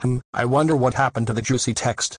Hmm, I wonder what happened to the juicy text.